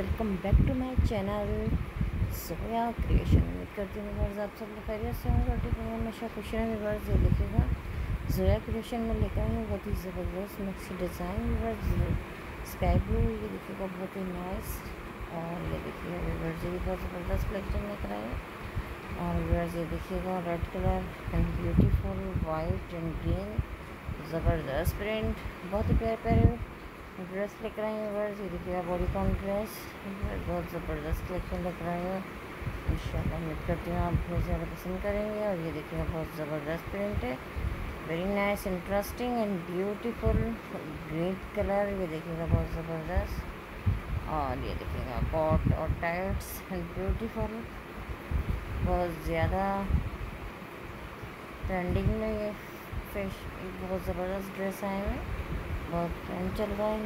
Welcome back to my channel Soya Creation उम्मीद करती हूँ वर्ष आप सब खैरियत से होंगे और ठीक हमेशा खुश रहें वर्ष ये देखिएगा। सोया क्रिएशन में लेकर आए बहुत ही ज़बरदस्त, मिक्सी डिज़ाइन वर्ष स्काई ब्लू ये देखिएगा बहुत ही नाइस और ये देखिएगा वर्ष ये भी बहुत ज़बरदस्त कलेक्शन लेकर आए और वर्ष ये देखिएगा red colour and beautiful white and green ज़बरदस्त प्रिंट बहुत ही प्यारे प्यारे ड्रेस लेकर रहे हैं वर्स ये देखिएगा बॉडी कॉन ड्रेस बहुत ज़बरदस्त कलेक्शन लेकर आए हैं। इन उम्मीद करती हूँ आप बहुत ज़्यादा पसंद करेंगे और ये देखिएगा बहुत ज़बरदस्त प्रिंट है। Very nice interesting and beautiful green colour ये देखिएगा बहुत ज़बरदस्त। और ये देखिएगा कॉट और टाइट्स एंड ब्यूटीफुल बहुत ज़्यादा ट्रेंडिंग में ये फेश बहुत ज़बरदस्त ड्रेस आए हैं। बहुत ट्रेंड चल रहा है।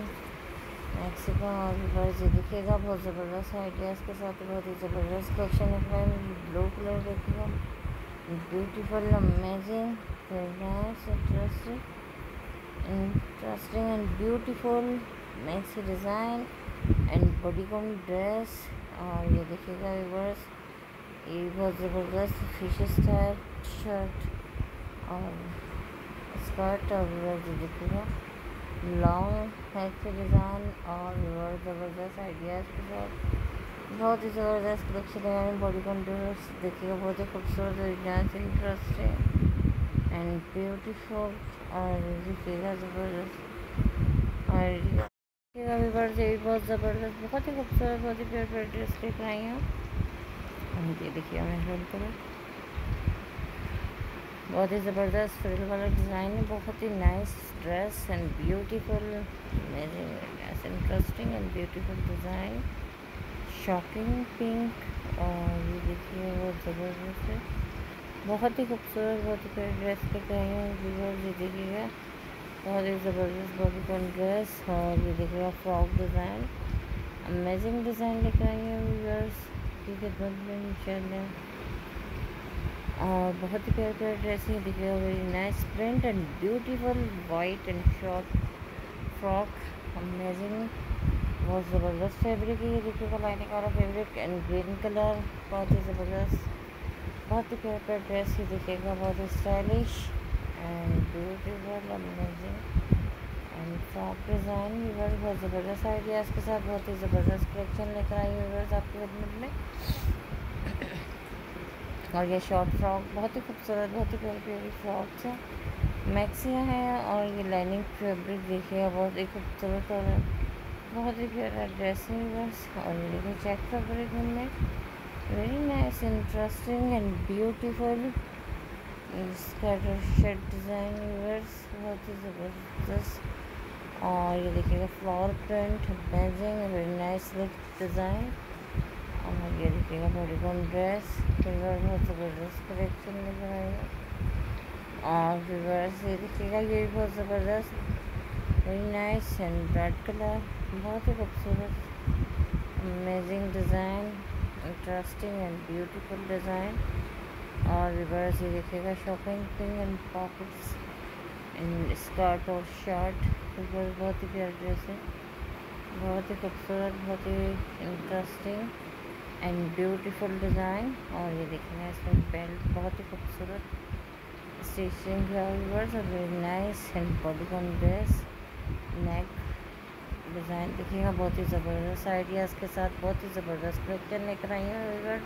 मैक्सिको और बर्ज ये दिखेगा, बहुत ज़बरदस्त आइडियाज़ के साथ, बहुत ही ज़बरदस्त कलेक्शन है ब्लू कलर देखिएगा beautiful amazing interesting and beautiful maxi design and bodycon dress और ये देखिएगा रिवर्स ये बहुत ज़बरदस्त फ़िश स्टाइल शर्ट और स्कर्ट और ये देखिएगा। लॉन्ग से डिज़ाइन और बहुत ज़बरदस्त आइडियाज़ के साथ बहुत ही ज़बरदस्त कलेक्शन है बॉडी कंट्रोल्स देखिएगा बहुत ही खूबसूरत डिज़ाइन इंटरेस्टिंग एंड ब्यूटीफुल और देखिएगा ज़बरदस्त और देखिएगा भी बढ़ जाए बहुत ज़बरदस्त बहुत ही खूबसूरत, बहुत ही प्यार प्यार ड्रेस लेकर आई हूँ। ये देखिए, मैं कलर बहुत ही ज़बरदस्त फ्रिल वाला डिज़ाइन है, बहुत ही nice dress and beautiful amazing interesting and beautiful design shocking pink और ये देखिए बहुत ज़बरदस्त है। बहुत ही खूबसूरत, बहुत ही प्यारी ड्रेस लेकर आई हूँ ये देखिएगा। बहुत ही ज़बरदस्त बॉडी कॉन ड्रेस और ये देखिएगा फ्रॉक डिज़ाइन अमेजिंग डिज़ाइन लेकर आई हूँ व्यूवर्स की खिदमत और बहुत ही प्यारे प्यारे ड्रेसिंग दिख रही very nice print and beautiful white and short frock amazing बहुत ज़बरदस्त फैब्रिक है ये देखिएगा लाइनिंग वाला फैब्रिक एंड ग्रीन कलर बहुत ही ज़बरदस्त, बहुत ही प्यारे प्यारे ड्रेस ही दिखेगा, बहुत ही stylish and beautiful amazing and frock design viewers बहुत ज़बरदस्त आइडियाज़ के साथ, बहुत ही ज़बरदस्त कलेक्शन लेकर आई व्यूवर्स आपकी खदमत में। और ये शॉर्ट फ्रॉक बहुत ही खूबसूरत, बहुत ही प्यारी प्यारी फ्रॉक्स हैं। मैक्सियाँ हैं और ये लाइनिंग फैब्रिक देखिए, बहुत ही खूबसूरत और बहुत ही प्यारा ड्रेस है बस। और ये देखिए चेक फैब्रिक में very nice interesting and beautiful skirt shirt design verse बहुत ही ज़बरदस्त। और ये देखिएगा flower print amazing very nice look design और ये देखिएगा बॉडीकॉन ड्रेस फिगर बहुत ज़बरदस्त कलेक्शन लेकर आएगा और फिवर्स ये देखिएगा ये भी बहुत ज़बरदस्त very nice and red colour बहुत ही खूबसूरत amazing design interesting and beautiful design और रिवर्स ये देखिएगा shopping ping and pockets and skirt और शर्ट रिवर्स बहुत ही प्यारा ड्रेस है बहुत ही खूबसूरत बहुत ही इंटरेस्टिंग एंड ब्यूटीफुल डिज़ाइन और ये देखिए इसमें बेल्ट बहुत ही खूबसूरत stitching very nice and bodycon dress neck design देखिएगा, बहुत ही ज़बरदस्त आइडियाज़ के साथ, बहुत ही ज़बरदस्त कलेक्शन लेकर आई हैं।